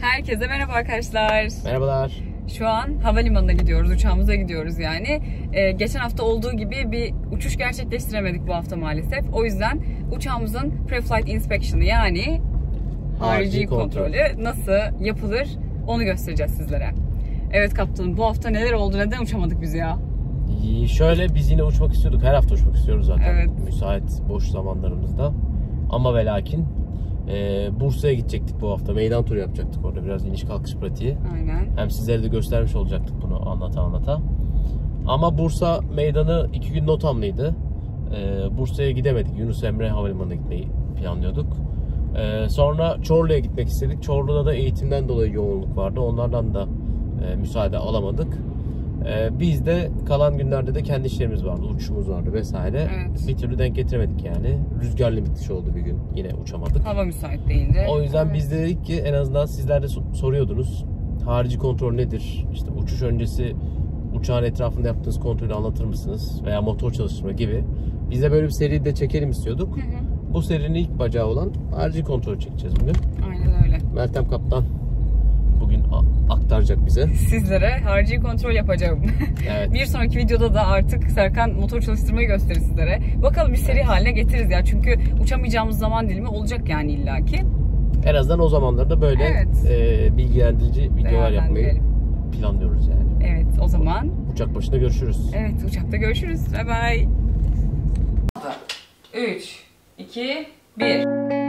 Herkese merhaba arkadaşlar. Merhabalar. Şu an havalimanına gidiyoruz, uçağımıza gidiyoruz yani. Ee, geçen hafta olduğu gibi bir uçuş gerçekleştiremedik bu hafta maalesef. O yüzden uçağımızın pre-flight inspection'ı yani harici Harici kontrol. kontrolü nasıl yapılır onu göstereceğiz sizlere. Evet kaptanım bu hafta neler oldu, neden uçamadık biz ya? İyi, Şöyle biz yine uçmak istiyorduk. Her hafta uçmak istiyoruz zaten. Evet. Müsait boş zamanlarımızda. Ama ve lakin e, Bursa'ya gidecektik bu hafta. Meydan turu yapacaktık orada. Biraz iniş kalkış pratiği. Aynen. Hem sizlere de göstermiş olacaktık bunu anlata anlata. Ama Bursa meydanı iki gün notamlıydı. E, Bursa'ya gidemedik. Yunus Emre Havalimanı'na gitmeyi planlıyorduk. E, sonra Çorlu'ya gitmek istedik. Çorlu'da da eğitimden dolayı yoğunluk vardı. Onlardan da e, müsaade alamadık. E, biz de kalan günlerde de kendi işlerimiz vardı. Uçuşumuz vardı vesaire. Evet. Bir türlü denk getiremedik yani. Rüzgarlı bitiş oldu bir gün. Yine uçamadık. Hava müsait değildi. O yüzden Evet. biz de dedik ki en azından sizler de so- soruyordunuz. Harici kontrol nedir? İşte uçuş öncesi uçağın etrafında yaptığınız kontrolü anlatır mısınız? Veya motor çalıştırma gibi. Biz de böyle bir seri de çekelim istiyorduk. Hı hı. Bu serinin ilk bacağı olan harici kontrol çekeceğiz bugün. Aynen öyle. Meltem Kaptan bugün aktaracak bize. Sizlere harici kontrol yapacağım. Evet. Bir sonraki videoda da artık Serkan motor çalıştırmayı gösterir sizlere. Bakalım bir seri haline getiririz ya. Çünkü uçamayacağımız zaman dilimi olacak yani illaki. En azından o zamanlarda böyle Evet. e, bilgilendirici videolar yapmayı planlıyoruz yani. Evet o zaman Uçak başında görüşürüz. evet uçakta görüşürüz. Bye bye. 3, 2, 1.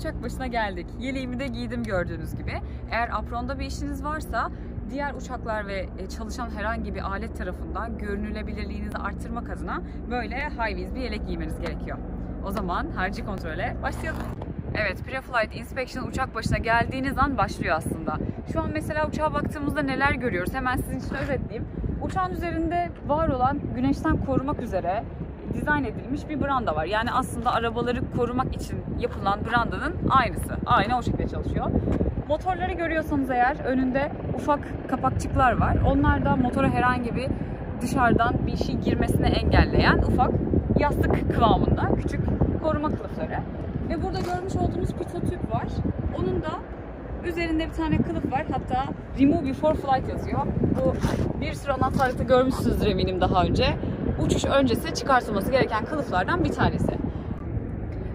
uçak başına geldik. Yeleğimi de giydim gördüğünüz gibi. Eğer apronda bir işiniz varsa diğer uçaklar ve e, çalışan herhangi bir alet tarafından görünülebilirliğinizi arttırmak adına böyle high vis bir yelek giymeniz gerekiyor. O zaman harici kontrole başlayalım. Evet, pre-flight inspection uçak başına geldiğiniz an başlıyor aslında. Şu an mesela uçağa baktığımızda neler görüyoruz? Hemen sizin için özetleyeyim. Uçağın üzerinde var olan güneşten korumak üzere dizayn edilmiş bir branda var. Yani aslında arabaları korumak için yapılan brandanın aynısı. Aynı o şekilde çalışıyor. Motorları görüyorsanız eğer önünde ufak kapakçıklar var. Onlar da motora herhangi bir dışarıdan bir şey girmesini engelleyen ufak yastık kıvamında küçük koruma kılıfları. Ve burada görmüş olduğunuz pitotüp var. Onun da üzerinde bir tane kılıf var. Hatta Remove Before Flight yazıyor. Bu bir sürü anahtarlıkta görmüşsünüzdür eminim daha önce. Uçuş öncesi çıkartılması gereken kılıflardan bir tanesi.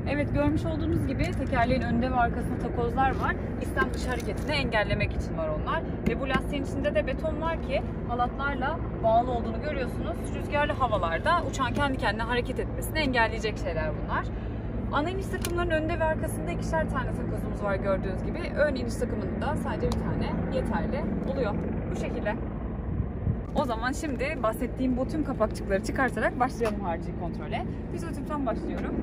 Evet görmüş olduğunuz gibi tekerleğin önünde ve arkasında takozlar var. İstem dışı hareketini engellemek için var onlar. Ve bu lastiğin içinde de beton var ki halatlarla bağlı olduğunu görüyorsunuz. Rüzgarlı havalarda uçağın kendi kendine hareket etmesini engelleyecek şeyler bunlar. Ana iniş takımlarının önünde ve arkasında ikişer tane takozumuz var gördüğünüz gibi. Ön iniş takımında da sadece bir tane yeterli oluyor. Bu şekilde. O zaman şimdi bahsettiğim bu tüm kapakçıkları çıkartarak başlayalım harici kontrole. Fizotipten başlıyorum.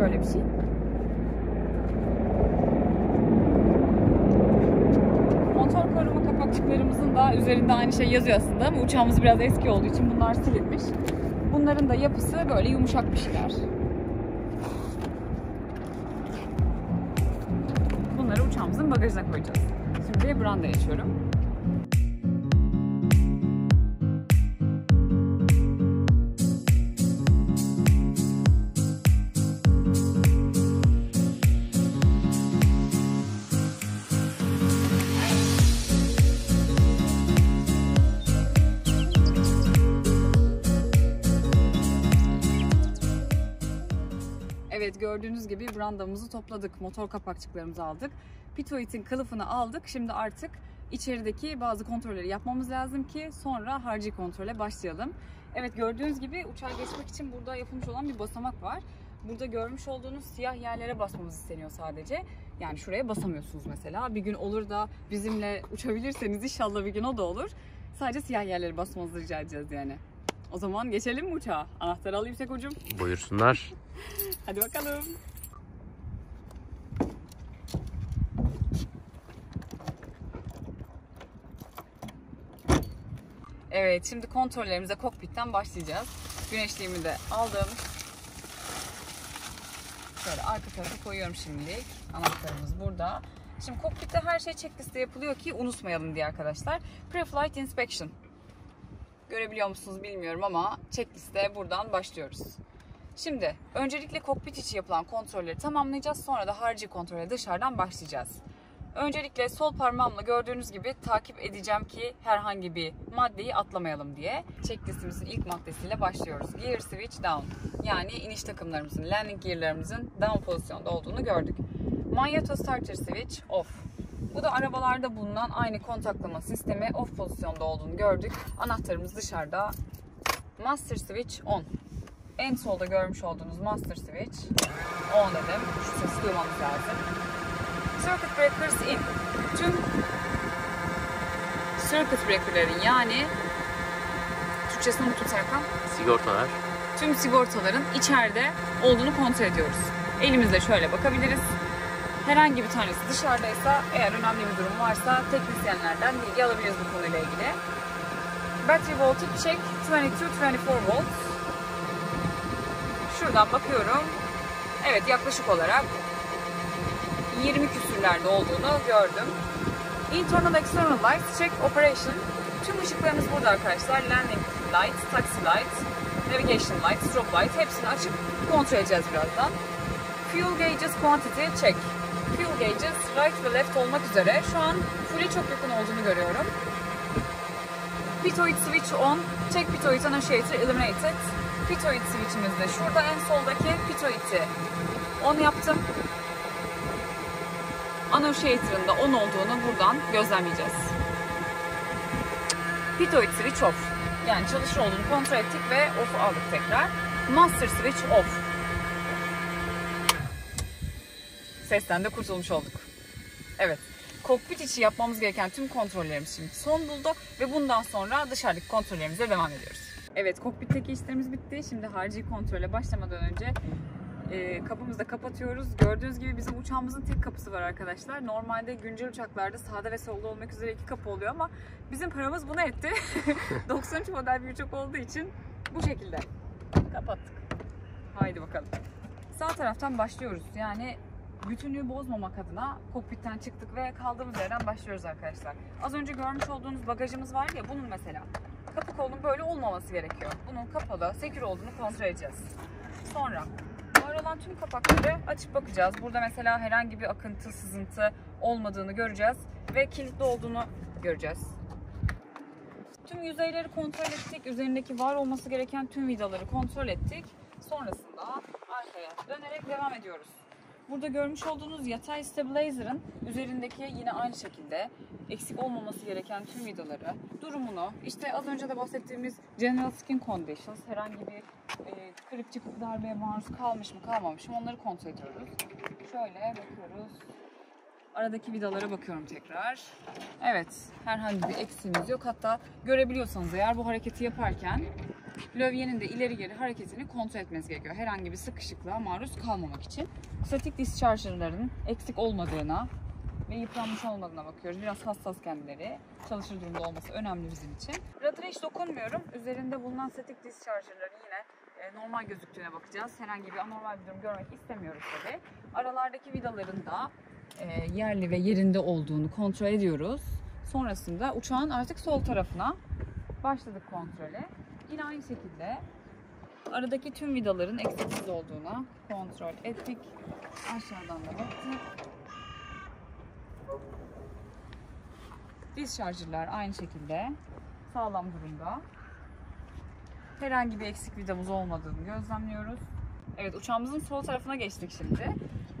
Böyle bir şey. Motor koruma kapakçıklarımızın da üzerinde aynı şey yazıyor aslında ama uçağımız biraz eski olduğu için bunlar silinmiş. Bunların da yapısı böyle yumuşak bir şeyler. Bunları uçağımızın bagajına koyacağız. Şimdi branda açıyorum. Evet gördüğünüz gibi brandamızı topladık. Motor kapakçıklarımızı aldık. Pitoit'in kılıfını aldık. Şimdi artık içerideki bazı kontrolleri yapmamız lazım ki sonra harici kontrole başlayalım. Evet gördüğünüz gibi uçağa geçmek için burada yapılmış olan bir basamak var. Burada görmüş olduğunuz siyah yerlere basmamız isteniyor sadece. Yani şuraya basamıyorsunuz mesela. Bir gün olur da bizimle uçabilirseniz inşallah bir gün o da olur. Sadece siyah yerlere basmanızı rica edeceğiz yani. O zaman geçelim mi uçağa? Anahtarı alayım tek ucum. Buyursunlar. Hadi bakalım. Evet şimdi kontrollerimize kokpitten başlayacağız. Güneşliğimi de aldım. Şöyle arka tarafa koyuyorum şimdilik. Anahtarımız burada. Şimdi kokpitte her şey checkliste yapılıyor ki unutmayalım diye arkadaşlar. Pre-flight inspection. Görebiliyor musunuz bilmiyorum ama checkliste buradan başlıyoruz. Şimdi öncelikle kokpit içi yapılan kontrolleri tamamlayacağız. Sonra da harici kontrole dışarıdan başlayacağız. Öncelikle sol parmağımla gördüğünüz gibi takip edeceğim ki herhangi bir maddeyi atlamayalım diye. Checklistimizin ilk maddesiyle başlıyoruz. Gear switch down. Yani iniş takımlarımızın, landing gearlarımızın down pozisyonda olduğunu gördük. Manyeto starter switch off. Bu da arabalarda bulunan aynı kontaklama sistemi off pozisyonda olduğunu gördük. Anahtarımız dışarıda. Master switch on. En solda görmüş olduğunuz master switch on dedim. Şu sesi duymanız lazım. Circuit breakers in. Tüm circuit breaker'ların yani Türkçesini unuttum Serkan. Sigortalar. Tüm sigortaların içeride olduğunu kontrol ediyoruz. Elimizle şöyle bakabiliriz. Herhangi bir tanesi dışarıdaysa eğer önemli bir durum varsa teknisyenlerden bilgi alabiliriz bu konuyla ilgili. Battery voltage check 22-24 volt. Şuradan bakıyorum. Evet yaklaşık olarak 20 küsürlerde olduğunu gördüm. Internal external lights check operation. Tüm ışıklarımız burada arkadaşlar. Landing light, taxi light, navigation light, strobe light hepsini açıp kontrol edeceğiz birazdan. Fuel gauges quantity check. Fuel gauges right ve left olmak üzere şu an full'e çok yakın olduğunu görüyorum. Pitoid switch on. Check pitoid annunciator eliminated. Pitoid switch'imiz de şurada en soldaki pitoid'i on yaptım. Annunciator'ın da on olduğunu buradan gözlemleyeceğiz. Pitoid switch off. Yani çalışır olduğunu kontrol ettik ve off'u aldık tekrar. Master switch off. Sesten de kurtulmuş olduk. Evet. Kokpit içi yapmamız gereken tüm kontrollerimiz şimdi son buldu ve bundan sonra dışarıdaki kontrollerimize devam ediyoruz. Evet, kokpitteki işlerimiz bitti. Şimdi harici kontrole başlamadan önce e, kapımızı da kapatıyoruz. Gördüğünüz gibi bizim uçağımızın tek kapısı var arkadaşlar. Normalde güncel uçaklarda sağda ve solda olmak üzere iki kapı oluyor ama bizim paramız bunu etti. 93 model bir uçak olduğu için bu şekilde kapattık. Haydi bakalım. Sağ taraftan başlıyoruz. Yani bütünlüğü bozmamak adına kokpitten çıktık ve kaldığımız yerden başlıyoruz arkadaşlar. Az önce görmüş olduğunuz bagajımız var ya bunun mesela kapı kolunun böyle olmaması gerekiyor. Bunun kapalı, sekür olduğunu kontrol edeceğiz. Sonra var olan tüm kapakları açıp bakacağız. Burada mesela herhangi bir akıntı, sızıntı olmadığını göreceğiz ve kilitli olduğunu göreceğiz. Tüm yüzeyleri kontrol ettik. Üzerindeki var olması gereken tüm vidaları kontrol ettik. Sonrasında arkaya dönerek devam ediyoruz. Burada görmüş olduğunuz yatay stabilizer'ın üzerindeki yine aynı şekilde eksik olmaması gereken tüm vidaları, durumunu, işte az önce de bahsettiğimiz general skin conditions, herhangi bir e, kırık çıkık darbeye maruz kalmış mı kalmamış mı onları kontrol ediyoruz. Şöyle bakıyoruz. Aradaki vidalara bakıyorum tekrar. Evet, herhangi bir eksiğimiz yok. Hatta görebiliyorsanız eğer bu hareketi yaparken lövyenin de ileri geri hareketini kontrol etmeniz gerekiyor. Herhangi bir sıkışıklığa maruz kalmamak için. Statik discharger'ların eksik olmadığına ve yıpranmış olmadığına bakıyoruz. Biraz hassas kendileri. Çalışır durumda olması önemli bizim için. Rudder'a hiç dokunmuyorum. Üzerinde bulunan statik discharger'ların yine e, normal gözüktüğüne bakacağız. Herhangi bir anormal bir durum görmek istemiyoruz tabii. Aralardaki vidaların da e, yerli ve yerinde olduğunu kontrol ediyoruz. Sonrasında uçağın artık sol tarafına başladık kontrole. Yine aynı şekilde aradaki tüm vidaların eksiksiz olduğuna kontrol ettik. Aşağıdan da baktık. Discharger'lar aynı şekilde sağlam durumda. Herhangi bir eksik vidamız olmadığını gözlemliyoruz. Evet uçağımızın sol tarafına geçtik şimdi.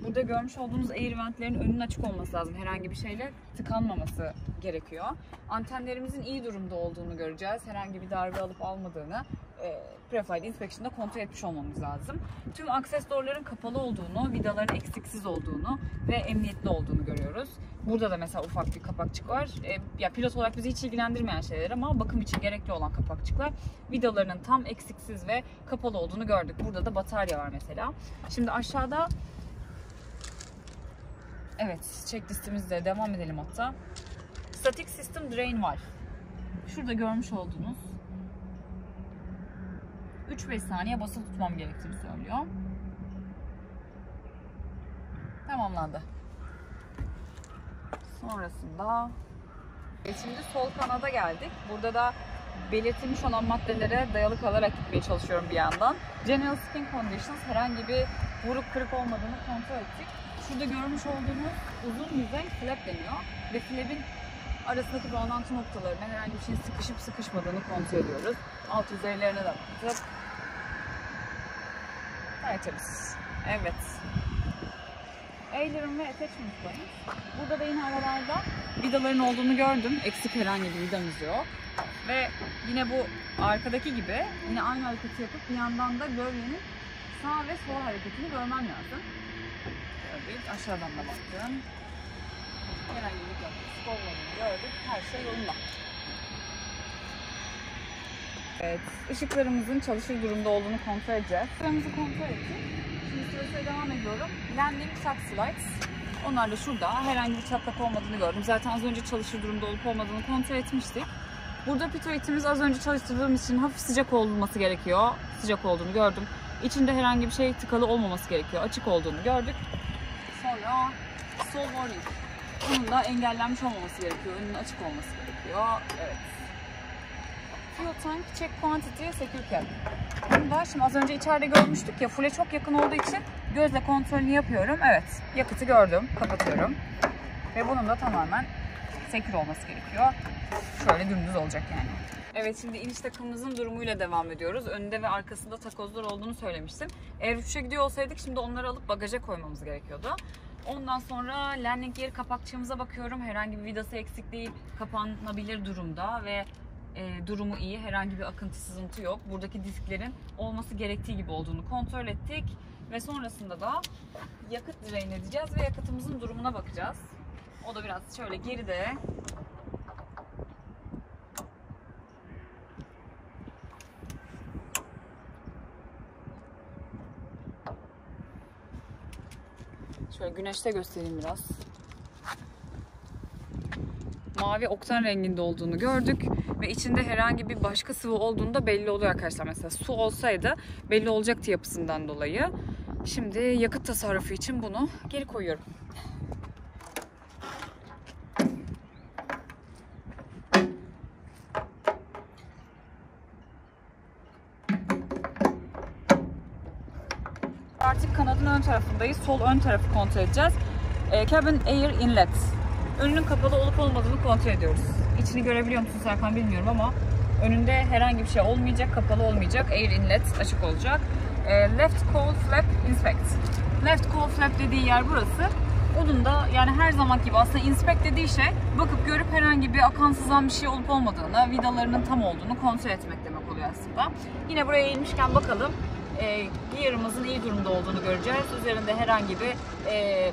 Burada görmüş olduğunuz air ventlerin önünün açık olması lazım. Herhangi bir şeyle tıkanmaması gerekiyor. Antenlerimizin iyi durumda olduğunu göreceğiz. Herhangi bir darbe alıp almadığını e, Preflight Inspection'da kontrol etmiş olmamız lazım. Tüm akses doğruların kapalı olduğunu, vidaların eksiksiz olduğunu ve emniyetli olduğunu görüyoruz. Burada da mesela ufak bir kapakçık var. E, ya pilot olarak bizi hiç ilgilendirmeyen şeyler ama bakım için gerekli olan kapakçıklar. Vidalarının tam eksiksiz ve kapalı olduğunu gördük. Burada da batarya var mesela. Şimdi aşağıda Evet, checklistimizle devam edelim hatta. Static System Drain Valve. şurada görmüş olduğunuz 3-5 saniye basılı tutmam gerektiğini söylüyor. Tamamlandı. Sonrasında şimdi sol kanada geldik. Burada da belirtilmiş olan maddelere dayalı kalarak gitmeye çalışıyorum bir yandan. General Skin Conditions herhangi bir vuruk kırık olmadığını kontrol ettik. Şurada görmüş olduğunuz uzun yüzey flap deniyor. Ve flap'in arasındaki bağlantı noktalarına herhangi bir şeyin sıkışıp sıkışmadığını kontrol ediyoruz. Alt yüzeylerine de baktık. Tertemiz. Evet. Aileron ve attachment point. Burada da yine aralarda vidaların olduğunu gördüm. Eksik herhangi bir vidamız yok. Ve yine bu arkadaki gibi yine aynı hareketi yapıp bir yandan da gövdenin sağ ve sol hareketini görmem lazım. Gördük. Aşağıdan da baktım. Herhangi bir vidamız olmadığını gördük. Her şey yolunda. Evet, ışıklarımızın çalışır durumda olduğunu kontrol edeceğiz. Işıklarımızı kontrol ettik. Şimdi sırasıyla devam ediyorum. Landing taxi lights. Onlar da şurada. Herhangi bir çatlak olmadığını gördüm. Zaten az önce çalışır durumda olup olmadığını kontrol etmiştik. Burada pitoitimiz az önce çalıştırdığımız için hafif sıcak olması gerekiyor. Sıcak olduğunu gördüm. İçinde herhangi bir şey tıkalı olmaması gerekiyor. Açık olduğunu gördük. Sonra sol warning. Bunun da engellenmiş olmaması gerekiyor. Önünün açık olması gerekiyor. Evet. Fuel tank, check quantity, secure. Bunu şimdi az önce içeride görmüştük ya full'e çok yakın olduğu için gözle kontrolünü yapıyorum. Evet yakıtı gördüm. Kapatıyorum. Ve bunun da tamamen secure olması gerekiyor. Şöyle dümdüz olacak yani. Evet şimdi iniş takımımızın durumuyla devam ediyoruz. Önünde ve arkasında takozlar olduğunu söylemiştim. Eğer uçuşa gidiyor olsaydık şimdi onları alıp bagaja koymamız gerekiyordu. Ondan sonra landing gear kapakçığımıza bakıyorum. Herhangi bir vidası eksik değil. Kapanabilir durumda ve e, durumu iyi. Herhangi bir akıntı sızıntı yok. Buradaki disklerin olması gerektiği gibi olduğunu kontrol ettik. Ve sonrasında da yakıt drain edeceğiz ve yakıtımızın durumuna bakacağız. O da biraz şöyle geride. Şöyle güneşte göstereyim biraz. Mavi oktan renginde olduğunu gördük ve içinde herhangi bir başka sıvı olduğunu da belli oluyor arkadaşlar. Mesela su olsaydı belli olacaktı yapısından dolayı. Şimdi yakıt tasarrufu için bunu geri koyuyorum. Artık kanadın ön tarafındayız. Sol ön tarafı kontrol edeceğiz. Ee, cabin Air Inlet. Önünün kapalı olup olmadığını kontrol ediyoruz. İçini görebiliyor musun Serkan bilmiyorum ama önünde herhangi bir şey olmayacak, kapalı olmayacak. Air Inlet açık olacak. Ee, left Cold Flap Inspect. Left Cold Flap dediği yer burası. Onun da yani her zaman gibi aslında inspect dediği şey bakıp görüp herhangi bir akan sızan bir şey olup olmadığını, vidalarının tam olduğunu kontrol etmek demek oluyor aslında. Yine buraya eğilmişken bakalım e, gear'ımızın iyi durumda olduğunu göreceğiz. Üzerinde herhangi bir e,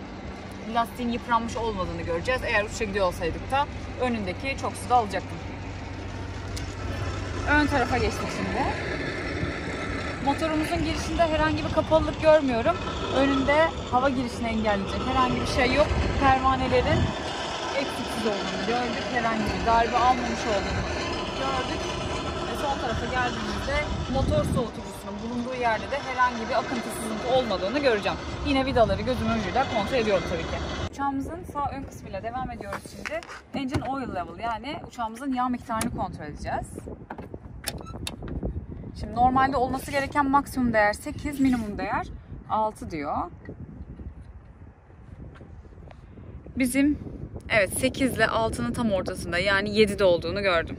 lastiğin yıpranmış olmadığını göreceğiz. Eğer uçuşa gidiyor olsaydık da önündeki çok suda alacaktım. Ön tarafa geçtik şimdi. Motorumuzun girişinde herhangi bir kapalılık görmüyorum. Önünde hava girişini engelleyecek herhangi bir şey yok. Pervanelerin eksiksiz olduğunu gördük. Herhangi bir darbe almamış olduğunu gördük. Ve son tarafa geldiğimizde motor soğutucusunun bulunduğu yerde de herhangi bir akıntı sızıntı olmadığını göreceğim. Yine vidaları gözümün ucuyla kontrol ediyorum tabii ki. Uçağımızın sağ ön kısmıyla devam ediyoruz şimdi. Engine oil level yani uçağımızın yağ miktarını kontrol edeceğiz. Şimdi normalde olması gereken maksimum değer 8, minimum değer 6 diyor. Bizim evet 8 ile 6'nın tam ortasında yani 7'de olduğunu gördüm.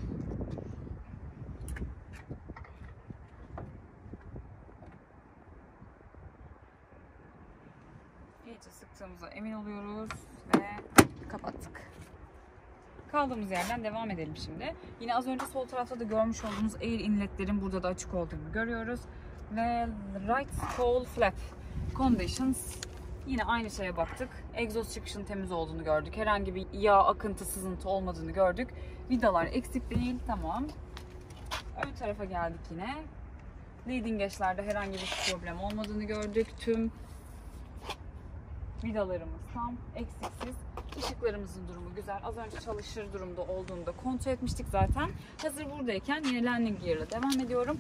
İyice sıktığımıza emin oluyoruz ve kapattık. Kaldığımız yerden devam edelim şimdi. Yine az önce sol tarafta da görmüş olduğunuz air inletlerin burada da açık olduğunu görüyoruz. Ve right cowl flap conditions yine aynı şeye baktık. Egzoz çıkışının temiz olduğunu gördük. Herhangi bir yağ akıntı sızıntı olmadığını gördük. Vidalar eksik değil. Tamam. Ön tarafa geldik yine. Leading edge'lerde herhangi bir problem olmadığını gördük. Tüm vidalarımız tam eksiksiz. Işıklarımızın durumu güzel. Az önce çalışır durumda olduğunda kontrol etmiştik zaten. Hazır buradayken yine landing gear'la devam ediyorum.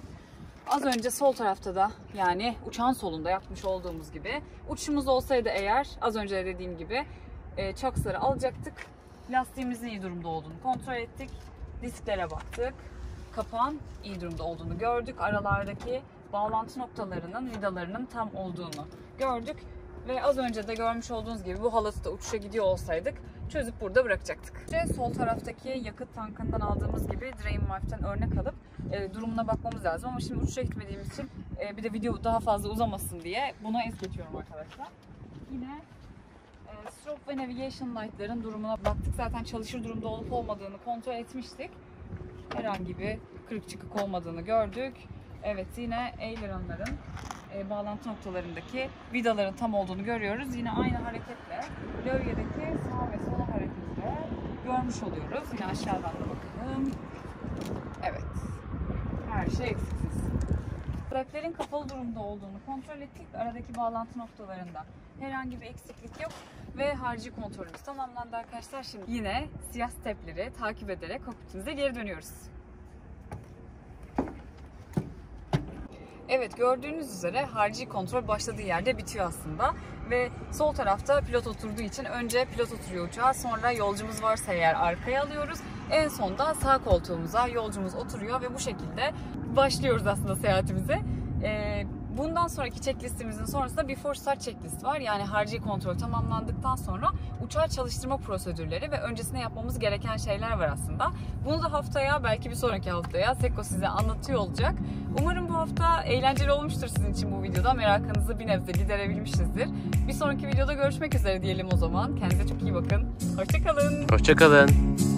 Az önce sol tarafta da yani uçağın solunda yapmış olduğumuz gibi uçuşumuz olsaydı eğer az önce de dediğim gibi e, alacaktık. Lastiğimizin iyi durumda olduğunu kontrol ettik. Disklere baktık. Kapağın iyi durumda olduğunu gördük. Aralardaki bağlantı noktalarının vidalarının tam olduğunu gördük. Ve az önce de görmüş olduğunuz gibi bu halatı da uçuşa gidiyor olsaydık çözüp burada bırakacaktık. İşte sol taraftaki yakıt tankından aldığımız gibi Dreamwife'den örnek alıp e, durumuna bakmamız lazım. Ama şimdi uçuşa gitmediğimiz için e, bir de video daha fazla uzamasın diye buna es geçiyorum arkadaşlar. Yine e, strobe ve navigation light'ların durumuna baktık. Zaten çalışır durumda olup olmadığını kontrol etmiştik. Herhangi bir kırık çıkık olmadığını gördük. Evet yine aileronların e, bağlantı noktalarındaki vidaların tam olduğunu görüyoruz. Yine aynı hareketle lövyedeki sağ ve sola hareketle görmüş oluyoruz. Yine aşağıdan da bakalım. Evet. Her şey eksiksiz. Traplerin kapalı durumda olduğunu kontrol ettik. Aradaki bağlantı noktalarında herhangi bir eksiklik yok ve harici kontrolümüz tamamlandı arkadaşlar. Şimdi yine siyah stepleri takip ederek kokpitimize geri dönüyoruz. Evet gördüğünüz üzere harici kontrol başladığı yerde bitiyor aslında. Ve sol tarafta pilot oturduğu için önce pilot oturuyor uçağa sonra yolcumuz varsa eğer arkaya alıyoruz. En sonda sağ koltuğumuza yolcumuz oturuyor ve bu şekilde başlıyoruz aslında seyahatimize. Ee, bundan sonraki checklistimizin sonrasında before start checklist var. Yani harici kontrol tamamlandıktan sonra uçağı çalıştırma prosedürleri ve öncesinde yapmamız gereken şeyler var aslında. Bunu da haftaya belki bir sonraki haftaya Seko size anlatıyor olacak. Umarım bu hafta eğlenceli olmuştur sizin için bu videoda. Merakınızı bir nebze giderebilmişizdir. Bir sonraki videoda görüşmek üzere diyelim o zaman. Kendinize çok iyi bakın. Hoşçakalın. Hoşçakalın.